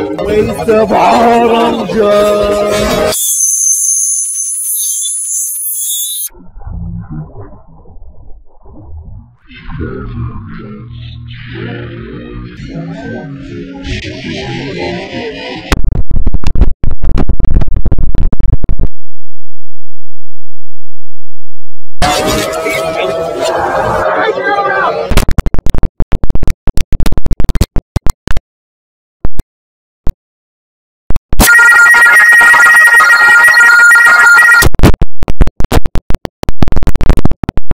ويسبع رمجة